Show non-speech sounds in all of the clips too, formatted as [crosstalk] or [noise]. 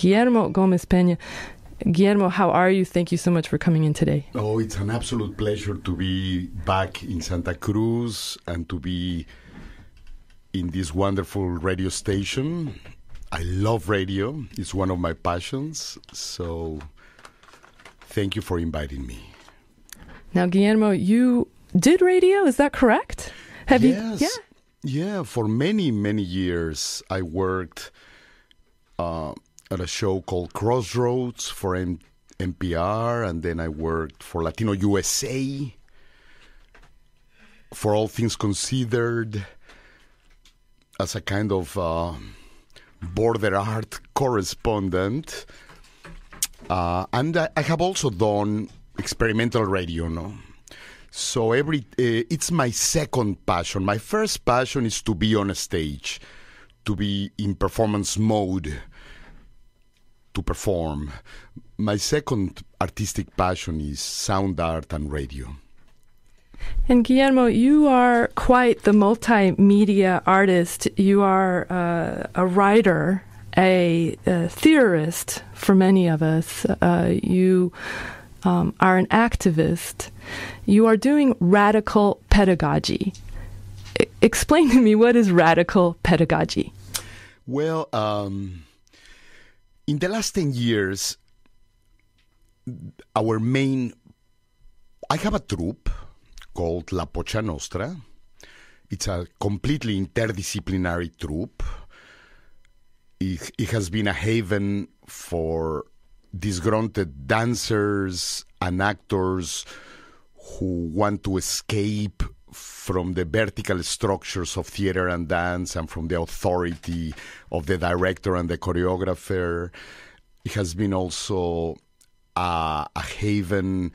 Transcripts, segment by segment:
Guillermo Gomez Pena. Guillermo, how are you? Thank you so much for coming in today. Oh, it's an absolute pleasure to be back in Santa Cruz and to be in this wonderful radio station. I love radio, it's one of my passions. So, thank you for inviting me. Now, Guillermo, you did radio, is that correct? Have yes. you? Yeah. Yeah, for many, many years, I worked. Uh, at a show called Crossroads for M- NPR, and then I worked for Latino USA. For all things considered, as a kind of uh, border art correspondent, uh, and I, I, have also done experimental radio. No, so every uh, it's my second passion. My first passion is to be on a stage, to be in performance mode to perform. My second artistic passion is sound art and radio. And Guillermo, you are quite the multimedia artist. You are uh, a writer, a, a, theorist for many of us. Uh, you um, are an activist. You are doing radical pedagogy. I- explain to me what is radical pedagogy? Well, um, in the last 10 years, our main. I have a troupe called La Pocha Nostra. It's a completely interdisciplinary troupe. It, it has been a haven for disgruntled dancers and actors who want to escape from the vertical structures of theater and dance and from the authority of the director and the choreographer. It has been also a, a haven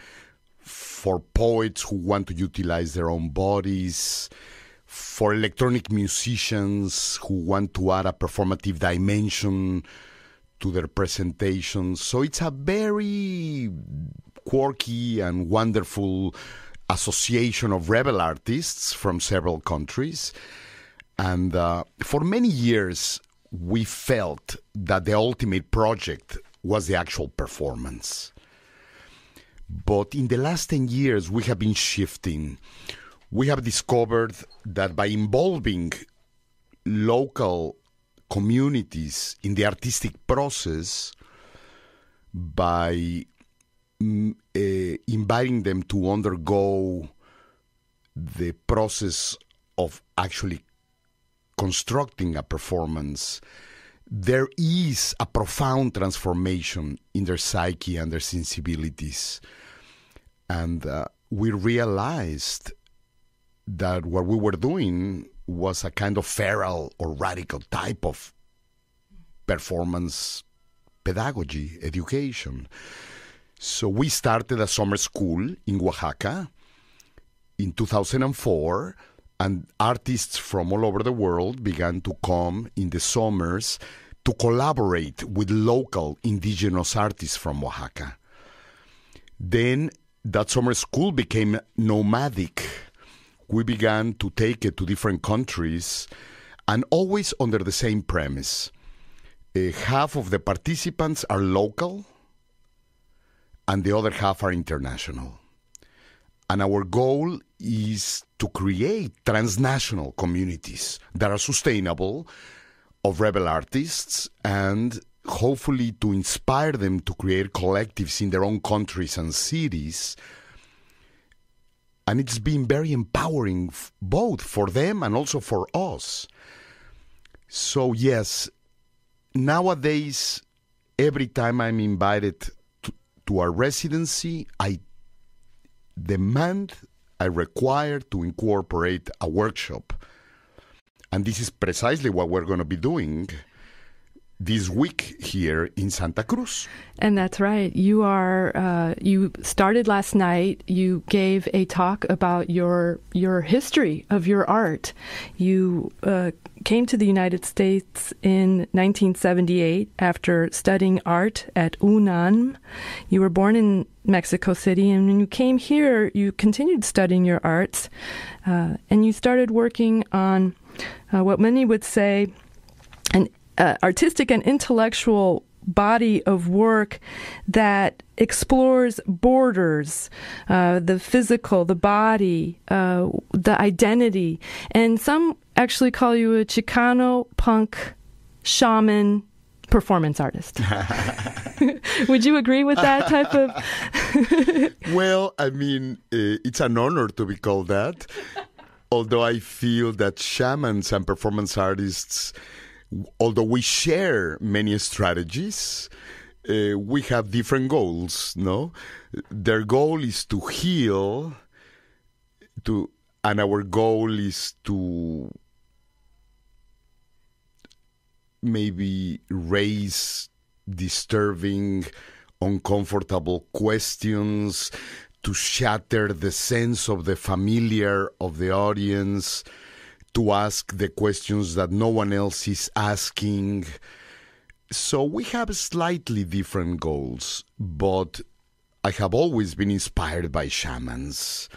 for poets who want to utilize their own bodies, for electronic musicians who want to add a performative dimension to their presentations. So it's a very quirky and wonderful association of rebel artists from several countries. And uh, for many years, we felt that the ultimate project was the actual performance. But in the last 10 years, we have been shifting. We have discovered that by involving local communities in the artistic process, by inviting them to undergo the process of actually constructing a performance, there is a profound transformation in their psyche and their sensibilities. And uh, we realized that what we were doing was a kind of feral or radical type of performance pedagogy, education. So we started a summer school in Oaxaca in 2004, and artists from all over the world began to come in the summers to collaborate with local indigenous artists from Oaxaca. Then that summer school became nomadic. We began to take it to different countries and always under the same premise. Uh, half of the participants are local, and the other half are international. And our goal is to create transnational communities that are sustainable of rebel artists and hopefully to inspire them to create collectives in their own countries and cities. And it's been very empowering both for them and also for us. So, yes, nowadays, every time I'm invited to our residency, I demand, I require to incorporate a workshop. And this is precisely what we're going to be doing this week here in Santa Cruz. And that's right. You are uh, you started last night. You gave a talk about your your history of your art. You uh, came to the United States in 1978 after studying art at UNAM. You were born in Mexico City, and when you came here, you continued studying your arts, uh, and you started working on uh, what many would say an uh, artistic and intellectual body of work that explores borders, uh, the physical, the body, uh, the identity. And some actually call you a Chicano punk shaman performance artist. [laughs] Would you agree with that type of? [laughs] well, I mean, uh, it's an honor to be called that. Although I feel that shamans and performance artists, although we share many strategies, uh, we have different goals. No, their goal is to heal, to, and our goal is to maybe raise disturbing, uncomfortable questions to shatter the sense of the familiar of the audience, to ask the questions that no one else is asking. So we have slightly different goals, but I have always been inspired by shamans.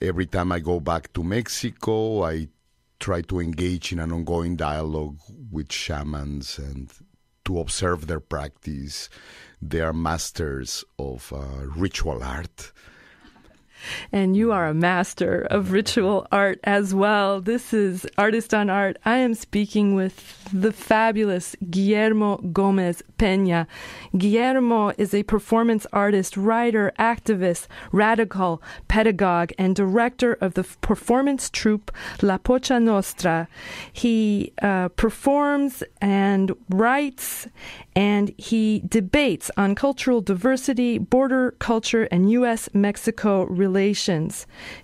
Every time I go back to Mexico, I try to engage in an ongoing dialogue with shamans and to observe their practice. They are masters of uh, ritual art and you are a master of ritual art as well. This is Artist on Art. I am speaking with the fabulous Guillermo Gomez Pena. Guillermo is a performance artist, writer, activist, radical, pedagogue, and director of the performance troupe La Pocha Nostra. He uh, performs and writes and he debates on cultural diversity, border culture, and U.S. Mexico relations.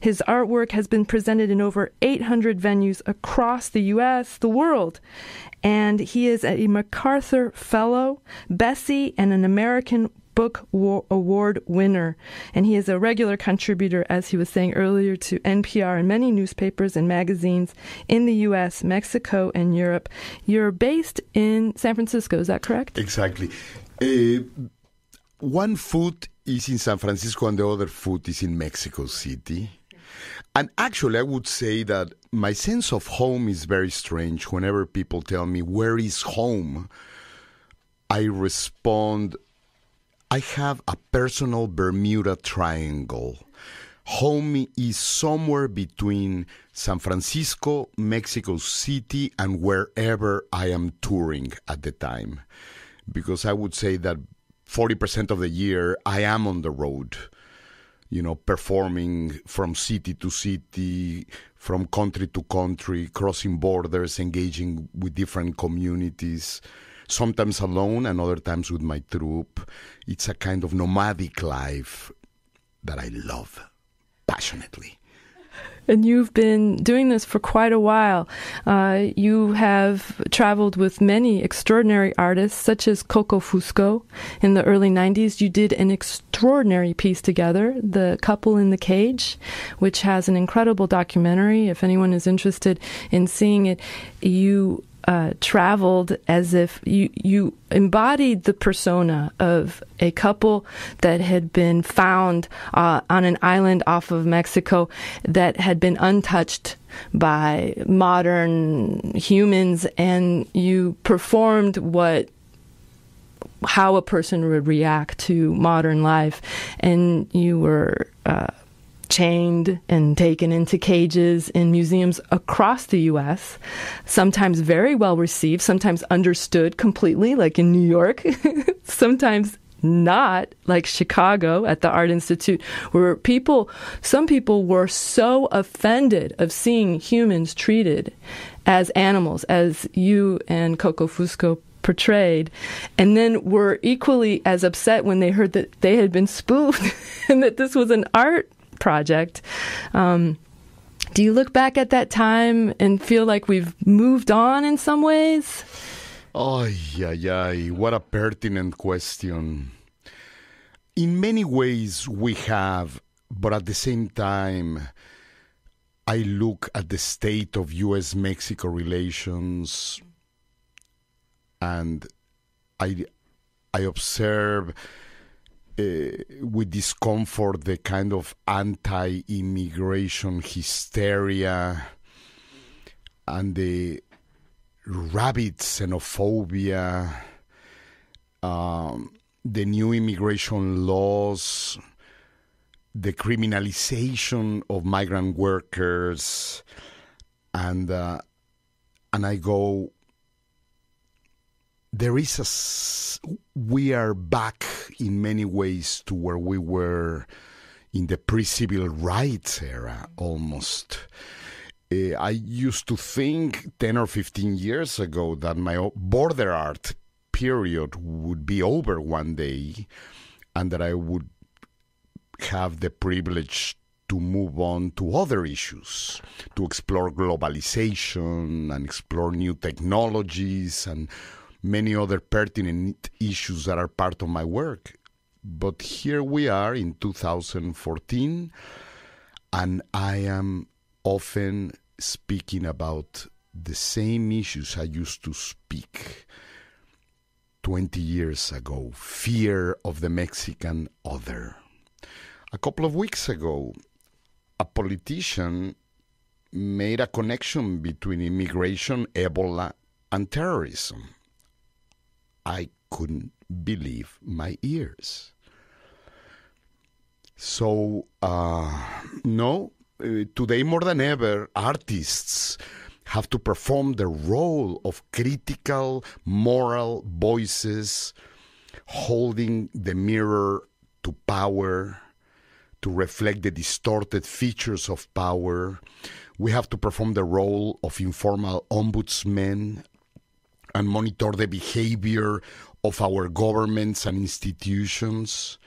His artwork has been presented in over 800 venues across the U.S., the world, and he is a MacArthur Fellow, Bessie, and an American Book Award winner. And he is a regular contributor, as he was saying earlier, to NPR and many newspapers and magazines in the U.S., Mexico, and Europe. You're based in San Francisco, is that correct? Exactly. Uh, one foot is in San Francisco and the other foot is in Mexico City. And actually, I would say that my sense of home is very strange. Whenever people tell me, Where is home? I respond, I have a personal Bermuda Triangle. Home is somewhere between San Francisco, Mexico City, and wherever I am touring at the time. Because I would say that 40% of the year I am on the road, you know, performing from city to city, from country to country, crossing borders, engaging with different communities sometimes alone and other times with my troupe. It's a kind of nomadic life that I love passionately. And you've been doing this for quite a while. Uh, you have traveled with many extraordinary artists, such as Coco Fusco in the early 90s. You did an extraordinary piece together, The Couple in the Cage, which has an incredible documentary. If anyone is interested in seeing it, you uh, traveled as if you you embodied the persona of a couple that had been found uh, on an island off of Mexico that had been untouched by modern humans, and you performed what how a person would react to modern life, and you were. Uh, chained and taken into cages in museums across the U.S., sometimes very well received, sometimes understood completely, like in New York, [laughs] sometimes not like Chicago at the Art Institute, where people, some people were so offended of seeing humans treated as animals, as you and Coco Fusco portrayed, and then were equally as upset when they heard that they had been spoofed [laughs] and that this was an art project. Um, do you look back at that time and feel like we've moved on in some ways? Oh, yeah, yeah. What a pertinent question. In many ways, we have, but at the same time, I look at the state of US Mexico relations and I, I observe with discomfort the kind of anti immigration hysteria and the rabid xenophobia. Uh, the new immigration laws, the criminalization of migrant workers, and uh, and I go. There is a. We are back in many ways to where we were in the pre-civil rights era, almost. Uh, I used to think 10 or 15 years ago that my border art period would be over one day and that I would have the privilege to move on to other issues, to explore globalization and explore new technologies and many other pertinent issues that are part of my work. But here we are in 2014, and I am often speaking about the same issues I used to speak 20 years ago fear of the Mexican other. A couple of weeks ago, a politician made a connection between immigration, Ebola, and terrorism. I couldn't believe my ears. So, uh, no, uh, today more than ever, artists have to perform the role of critical, moral voices, holding the mirror to power, to reflect the distorted features of power. We have to perform the role of informal ombudsmen and monitor the behavior of our governments and institutions.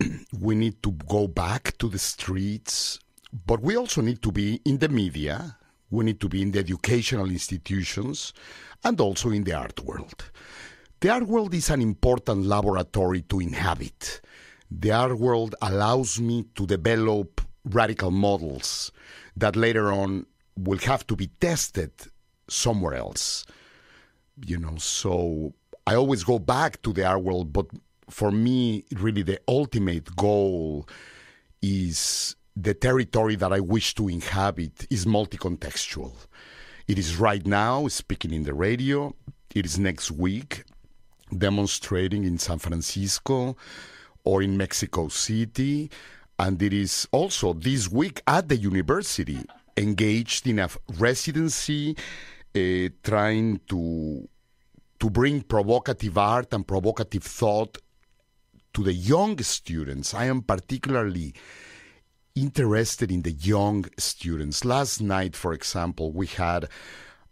[clears throat] we need to go back to the streets, but we also need to be in the media we need to be in the educational institutions and also in the art world. The art world is an important laboratory to inhabit. The art world allows me to develop radical models that later on will have to be tested somewhere else. You know, so I always go back to the art world, but for me, really the ultimate goal is the territory that I wish to inhabit is multi-contextual. It is right now speaking in the radio. It is next week demonstrating in San Francisco or in Mexico City. And it is also this week at the university engaged in a residency uh, trying to to bring provocative art and provocative thought to the young students. I am particularly interested in the young students. Last night, for example, we had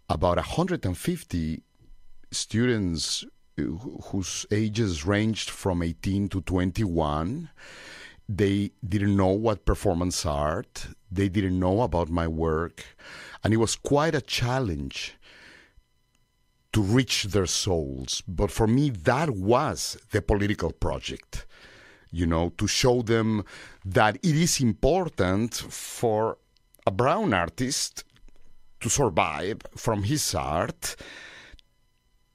about 150 students whose ages ranged from 18 to 21. They didn't know what performance art, they didn't know about my work, and it was quite a challenge to reach their souls. But for me, that was the political project you know, to show them that it is important for a brown artist to survive from his art,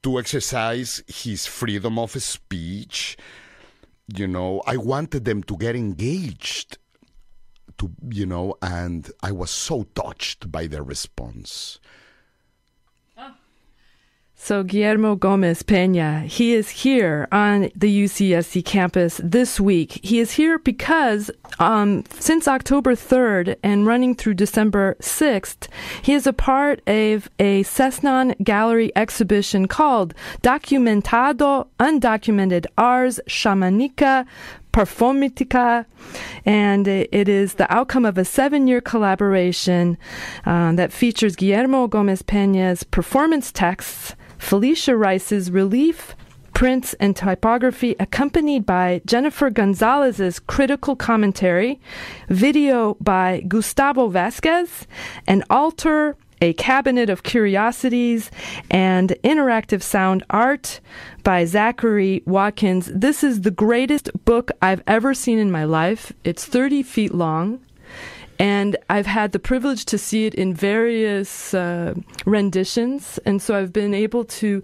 to exercise his freedom of speech. You know, I wanted them to get engaged, to, you know, and I was so touched by their response. So Guillermo Gomez Pena, he is here on the UCSC campus this week. He is here because um, since October 3rd and running through December 6th, he is a part of a Sesnon Gallery exhibition called Documentado Undocumented Ars Shamanica Performatica, and it is the outcome of a seven year collaboration uh, that features Guillermo Gomez Pena's performance texts Felicia Rice's relief, prints, and typography, accompanied by Jennifer Gonzalez's critical commentary, video by Gustavo Vasquez, and altar, a cabinet of curiosities, and interactive sound art by Zachary Watkins. This is the greatest book I've ever seen in my life. It's 30 feet long. And I've had the privilege to see it in various uh, renditions. And so I've been able to,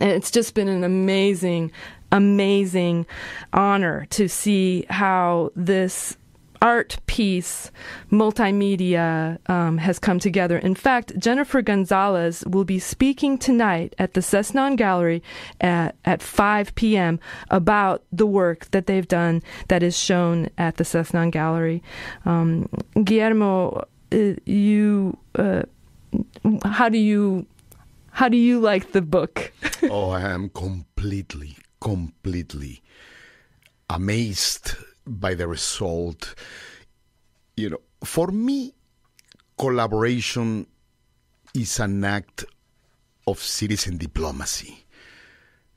it's just been an amazing, amazing honor to see how this art piece, multimedia um, has come together. In fact, Jennifer Gonzalez will be speaking tonight at the Sesnon Gallery at, at 5 p.m. about the work that they've done that is shown at the Sesnon Gallery. Um, Guillermo, uh, you, uh, how do you how do you like the book? [laughs] oh, I am completely, completely amazed by the result. You know, for me, collaboration is an act of citizen diplomacy.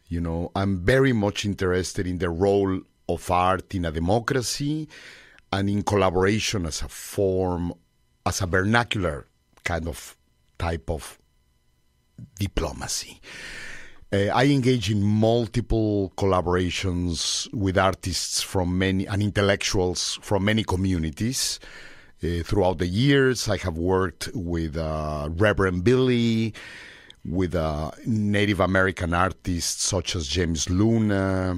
You know, I'm very much interested in the role of art in a democracy and in collaboration as a form, as a vernacular kind of type of diplomacy. Uh, I engage in multiple collaborations with artists from many and intellectuals from many communities. Uh, throughout the years, I have worked with uh, Reverend Billy, with uh, Native American artists such as James Luna,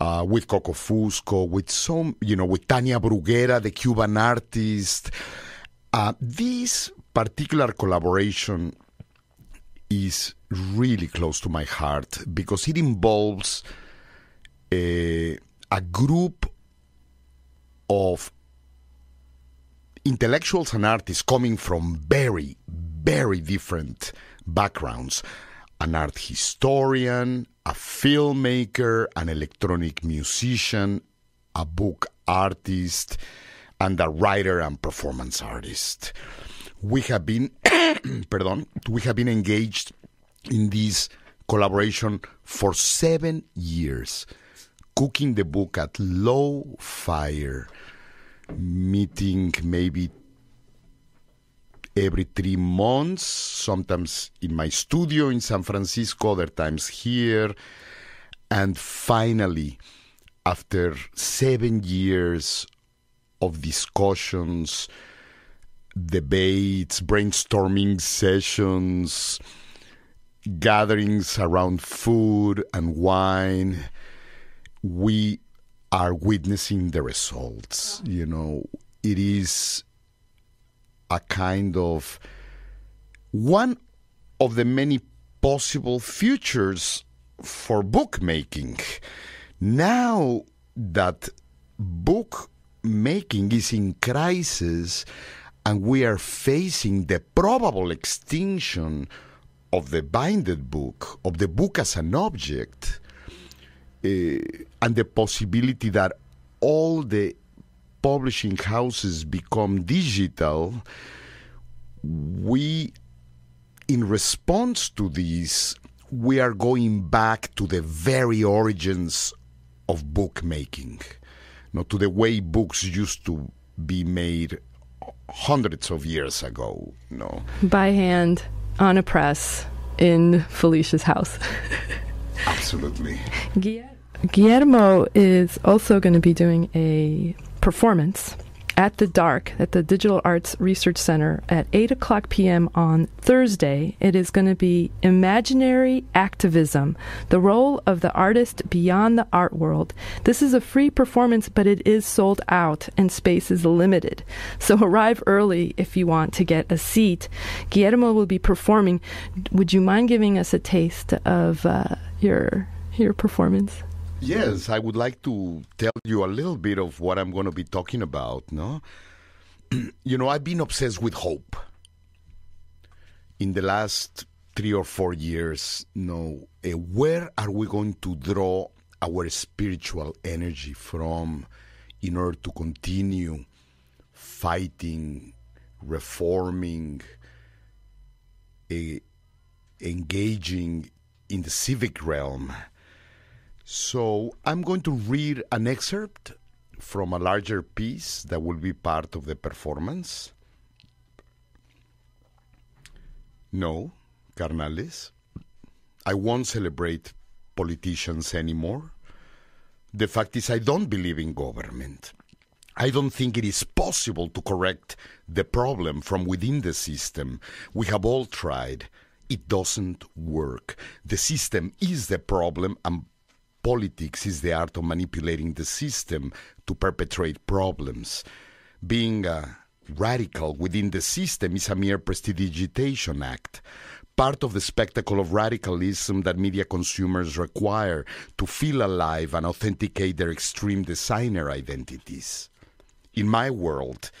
uh, with Coco Fusco, with some, you know, with Tania Bruguera, the Cuban artist. Uh, this particular collaboration is really close to my heart because it involves a, a group of intellectuals and artists coming from very, very different backgrounds an art historian, a filmmaker, an electronic musician, a book artist, and a writer and performance artist. We have been [coughs] pardon, we have been engaged in this collaboration for seven years, cooking the book at low fire, meeting maybe every three months, sometimes in my studio in San Francisco, other times here. And finally, after seven years of discussions, debates, brainstorming sessions, gatherings around food and wine, we are witnessing the results. You know, it is a kind of one of the many possible futures for bookmaking. Now that bookmaking is in crisis and we are facing the probable extinction of the binded book, of the book as an object, uh, and the possibility that all the publishing houses become digital, we, in response to this, we are going back to the very origins of bookmaking, know, to the way books used to be made hundreds of years ago. No. By hand on a press in Felicia's house. [laughs] Absolutely. Guillermo is also going to be doing a performance at the DARC at the Digital Arts Research Center at 8 o'clock p.m. on Thursday. It is going to be Imaginary Activism, the role of the artist beyond the art world. This is a free performance, but it is sold out and space is limited. So arrive early if you want to get a seat. Guillermo will be performing. Would you mind giving us a taste of uh, your your performance? Yes, I would like to tell you a little bit of what I'm going to be talking about, no? [clears throat] you know, I've been obsessed with hope. In the last 3 or 4 years, know, uh, where are we going to draw our spiritual energy from in order to continue fighting, reforming, uh, engaging in the civic realm? So I'm going to read an excerpt from a larger piece that will be part of the performance. No, carnales, I won't celebrate politicians anymore. The fact is, I don't believe in government. I don't think it is possible to correct the problem from within the system. We have all tried. It doesn't work. The system is the problem, and politics is the art of manipulating the system to perpetrate problems. Being a radical within the system is a mere prestidigitation act, part of the spectacle of radicalism that media consumers require to feel alive and authenticate their extreme designer identities. In my world,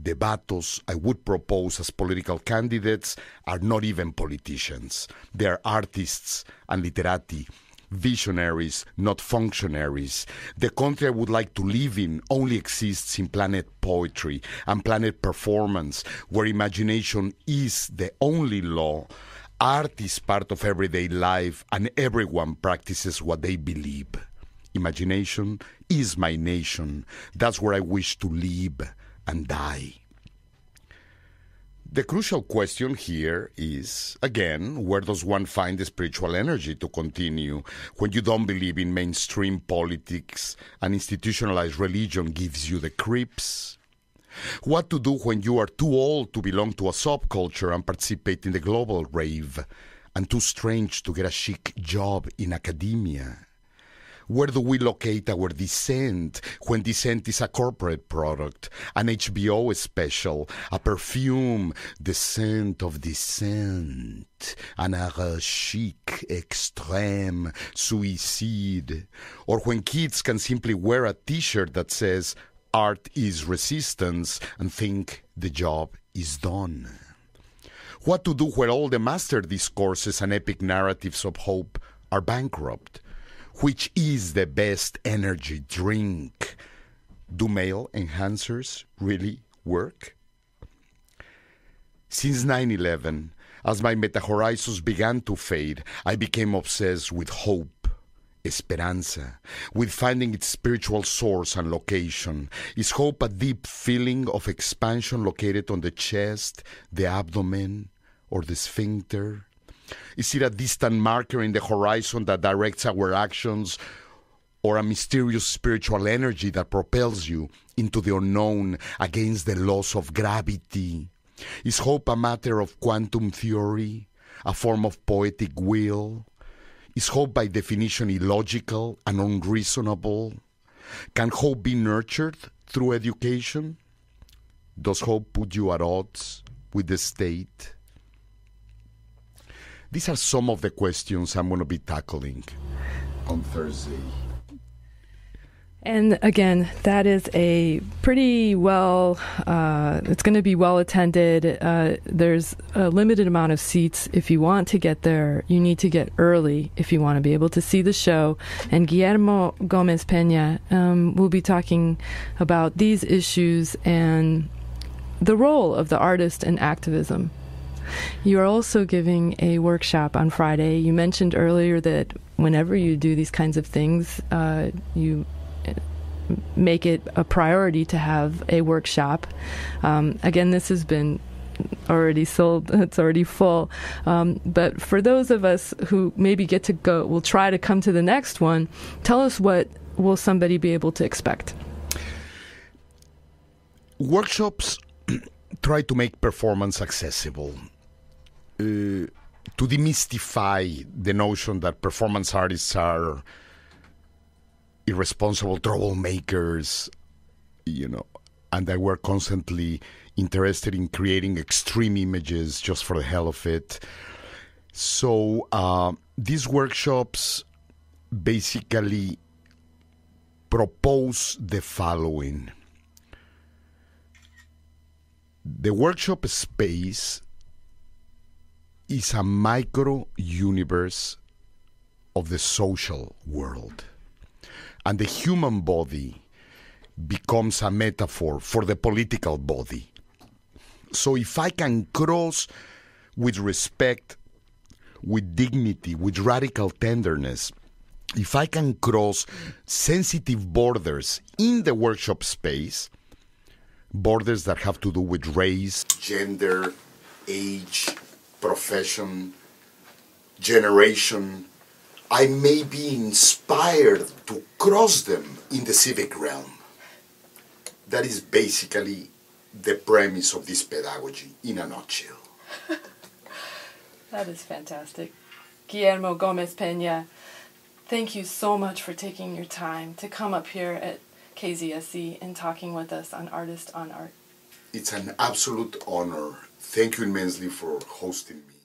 debatos I would propose as political candidates are not even politicians. They are artists and literati visionaries, not functionaries. The country I would like to live in only exists in planet poetry and planet performance, where imagination is the only law. Art is part of everyday life, and everyone practices what they believe. Imagination is my nation. That's where I wish to live and die. The crucial question here is again, where does one find the spiritual energy to continue when you don't believe in mainstream politics and institutionalized religion gives you the creeps? What to do when you are too old to belong to a subculture and participate in the global rave, and too strange to get a chic job in academia? Where do we locate our dissent when dissent is a corporate product, an HBO special, a perfume, the scent of dissent, an chic, extreme, suicide, or when kids can simply wear a t shirt that says, Art is resistance, and think the job is done. What to do where all the master discourses and epic narratives of hope are bankrupt? Which is the best energy drink? Do male enhancers really work? Since 9 11, as my metahorizons began to fade, I became obsessed with hope, esperanza, with finding its spiritual source and location. Is hope a deep feeling of expansion located on the chest, the abdomen, or the sphincter? Is it a distant marker in the horizon that directs our actions, or a mysterious spiritual energy that propels you into the unknown against the laws of gravity? Is hope a matter of quantum theory, a form of poetic will? Is hope by definition illogical and unreasonable? Can hope be nurtured through education? Does hope put you at odds with the state? These are some of the questions I'm going to be tackling on Thursday. And again, that is a pretty well, uh, it's going to be well attended. Uh, there's a limited amount of seats. If you want to get there, you need to get early if you want to be able to see the show. And Guillermo Gomez Pena um, will be talking about these issues and the role of the artist in activism. You are also giving a workshop on Friday. You mentioned earlier that whenever you do these kinds of things, uh, you make it a priority to have a workshop. Um, again, this has been already sold [laughs] it's already full um, but for those of us who maybe get to go will try to come to the next one tell us what will somebody be able to expect workshops [clears throat] try to make performance accessible to demystify the notion that performance artists are irresponsible troublemakers, you know, and that we're constantly interested in creating extreme images just for the hell of it. So uh, these workshops basically propose the following. The workshop space is a micro universe of the social world. And the human body becomes a metaphor for the political body. So if I can cross with respect, with dignity, with radical tenderness, if I can cross sensitive borders in the workshop space, borders that have to do with race, gender, age, profession, generation, I may be inspired to cross them in the civic realm. That is basically the premise of this pedagogy in a nutshell. [laughs] that is fantastic. Guillermo Gomez Pena, thank you so much for taking your time to come up here at KZSC and talking with us on Artist on Art. It's an absolute honor. Thank you immensely for hosting me.